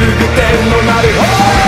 る拠点となる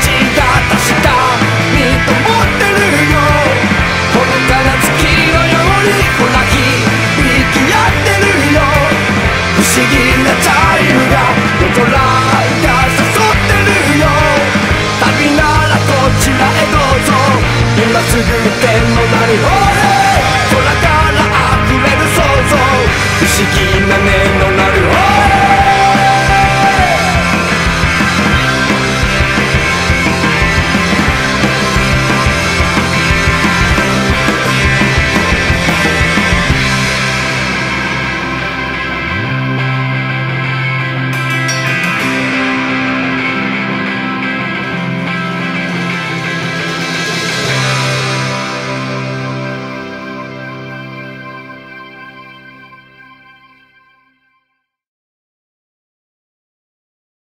思議なタイムがどこらが誘ってるよ旅ならこちらへどうぞ。今すぐでも何をね空から溢れる想像。意識